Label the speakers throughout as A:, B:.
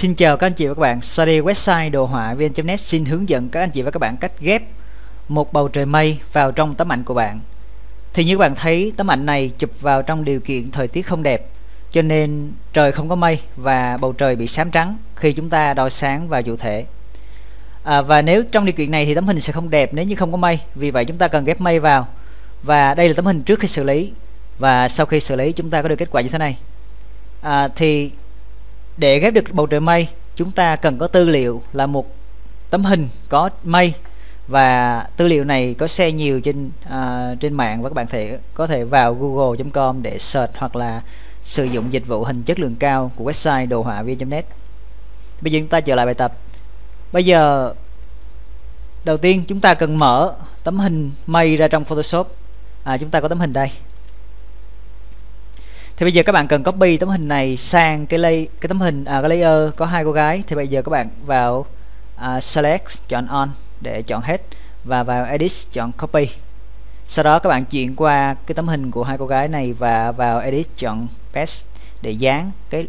A: Xin chào các anh chị và các bạn, Study website đồ họa vn.net xin hướng dẫn các anh chị và các bạn cách ghép một bầu trời mây vào trong tấm ảnh của bạn. Thì như các bạn thấy tấm ảnh này chụp vào trong điều kiện thời tiết không đẹp cho nên trời không có mây và bầu trời bị xám trắng khi chúng ta đo sáng vào chủ thể. À, và nếu trong điều kiện này thì tấm hình sẽ không đẹp nếu như không có mây, vì vậy chúng ta cần ghép mây vào. Và đây là tấm hình trước khi xử lý và sau khi xử lý chúng ta có được kết quả như thế này. À, thì để ghép được bầu trời mây chúng ta cần có tư liệu là một tấm hình có mây. Và tư liệu này có xe nhiều trên uh, trên mạng và các bạn thể có thể vào google.com để search hoặc là sử dụng dịch vụ hình chất lượng cao của website đồ họa vi.net bây giờ chúng ta trở lại bài tập. Bây giờ đầu tiên chúng ta cần mở tấm hình mây ra trong Photoshop. À, chúng ta có tấm hình đây thì bây giờ các bạn cần copy tấm hình này sang cái lay cái tấm hình à, cái layer có hai cô gái. Thì bây giờ các bạn vào uh, select chọn on để chọn hết và vào edit chọn copy. Sau đó các bạn chuyển qua cái tấm hình của hai cô gái này và vào edit chọn paste để dán cái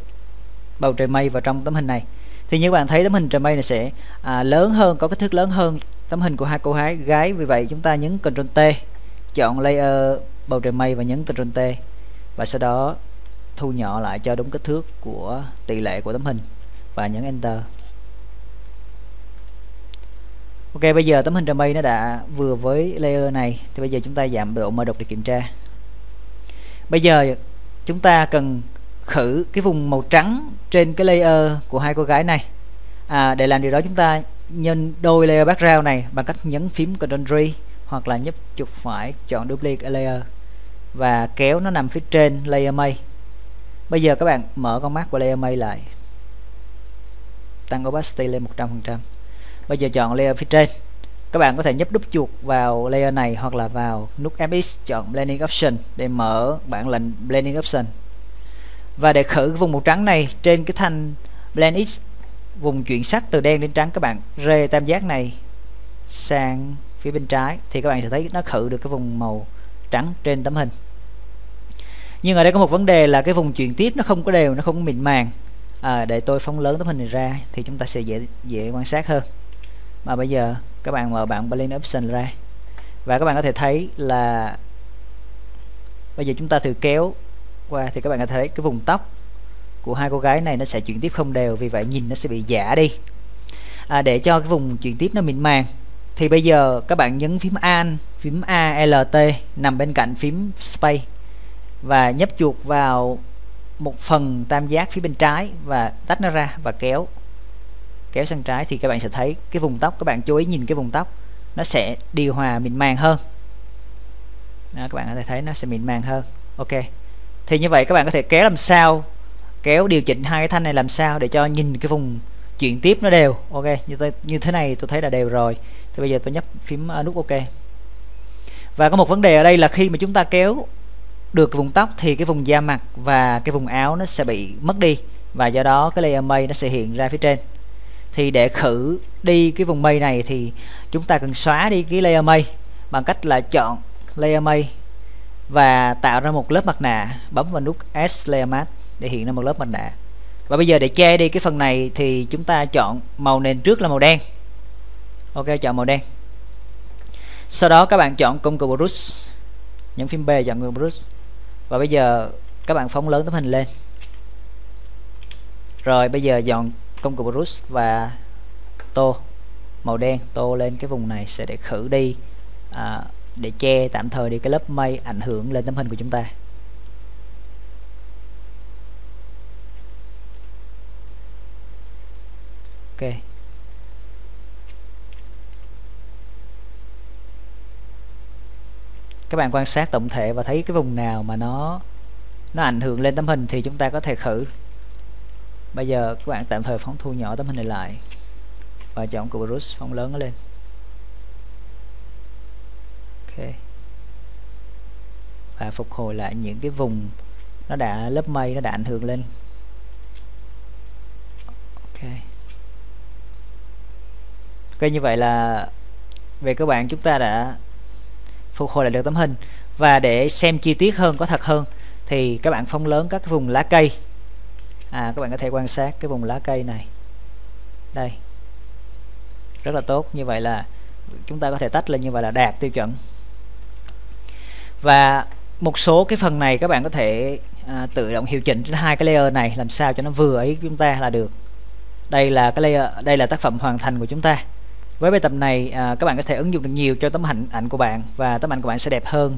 A: bầu trời mây vào trong tấm hình này. Thì như các bạn thấy tấm hình trời mây này sẽ à, lớn hơn có kích thước lớn hơn tấm hình của hai cô gái gái. Vì vậy chúng ta nhấn Ctrl T chọn layer bầu trời mây và nhấn Ctrl T và sau đó thu nhỏ lại cho đúng kích thước của tỷ lệ của tấm hình và nhấn enter. Ok bây giờ tấm hình trong bay nó đã vừa với layer này thì bây giờ chúng ta giảm độ mờ đục để kiểm tra. Bây giờ chúng ta cần khử cái vùng màu trắng trên cái layer của hai cô gái này. À, để làm điều đó chúng ta nhân đôi layer background này bằng cách nhấn phím Ctrl D hoặc là nhấp chuột phải chọn duplicate layer và kéo nó nằm phía trên layer mây. Bây giờ các bạn mở con mắt của layer mây lại. Tăng opacity lên 100% bây giờ chọn layer phía trên. Các bạn có thể nhấp đúp chuột vào layer này hoặc là vào nút FX chọn blending option để mở bản lệnh blending option. Và để khử vùng màu trắng này trên cái thanh blend X, vùng chuyển sắc từ đen đến trắng, các bạn rê tam giác này sang phía bên trái thì các bạn sẽ thấy nó khử được cái vùng màu trắng trên tấm hình. Nhưng ở đây có một vấn đề là cái vùng chuyển tiếp nó không có đều nó không có mịn màng. À, để tôi phóng lớn tấm hình này ra thì chúng ta sẽ dễ dễ quan sát hơn. Mà bây giờ các bạn mở bảng Blend Option ra. Và các bạn có thể thấy là bây giờ chúng ta thử kéo qua thì các bạn có thể thấy cái vùng tóc của hai cô gái này nó sẽ chuyển tiếp không đều vì vậy nhìn nó sẽ bị giả đi. À, để cho cái vùng chuyển tiếp nó mịn màng thì bây giờ các bạn nhấn phím Alt phím ALT nằm bên cạnh phím Space và nhấp chuột vào một phần tam giác phía bên trái và tách nó ra và kéo kéo sang trái thì các bạn sẽ thấy cái vùng tóc các bạn chú ý nhìn cái vùng tóc nó sẽ điều hòa mịn màng hơn. Đó, các bạn có thể thấy nó sẽ mịn màng hơn. Ok. Thì như vậy các bạn có thể kéo làm sao kéo điều chỉnh hai cái thanh này làm sao để cho nhìn cái vùng chuyển tiếp nó đều. Ok như tôi như thế này tôi thấy là đều rồi. Thì bây giờ tôi nhấp phím à, nút ok và có một vấn đề ở đây là khi mà chúng ta kéo được cái vùng tóc thì cái vùng da mặt và cái vùng áo nó sẽ bị mất đi. Và do đó cái layer mây nó sẽ hiện ra phía trên. Thì để khử đi cái vùng mây này thì chúng ta cần xóa đi cái layer mây bằng cách là chọn layer mây và tạo ra một lớp mặt nạ bấm vào nút S layer mask để hiện ra một lớp mặt nạ. Và bây giờ để che đi cái phần này thì chúng ta chọn màu nền trước là màu đen. Ok, chọn màu đen sau đó các bạn chọn công cụ brush nhấn phím B chọn công cụ brush và bây giờ các bạn phóng lớn tấm hình lên. Rồi bây giờ dọn công cụ brush và tô màu đen tô lên cái vùng này sẽ để khử đi à, để che tạm thời đi cái lớp mây ảnh hưởng lên tấm hình của chúng ta. Ok. Các bạn quan sát tổng thể và thấy cái vùng nào mà nó nó ảnh hưởng lên tấm hình thì chúng ta có thể khử. Bây giờ các bạn tạm thời phóng thu nhỏ tấm hình này lại và chọn cụ brush phóng lớn nó lên. Ok. Và phục hồi lại những cái vùng nó đã lớp mây, nó đã ảnh hưởng lên. Ok. Ok, như vậy là về các bạn chúng ta đã phục hồi lại được tấm hình. Và để xem chi tiết hơn có thật hơn thì các bạn phóng lớn các cái vùng lá cây. À các bạn có thể quan sát cái vùng lá cây này. Đây. Rất là tốt như vậy là chúng ta có thể tách lên như vậy là đạt tiêu chuẩn. Và một số cái phần này các bạn có thể à, tự động hiệu chỉnh trên hai cái layer này làm sao cho nó vừa ý chúng ta là được. Đây là cái layer đây là tác phẩm hoàn thành của chúng ta với bài tập này à, các bạn có thể ứng dụng được nhiều cho tấm hình ảnh của bạn và tấm ảnh của bạn sẽ đẹp hơn.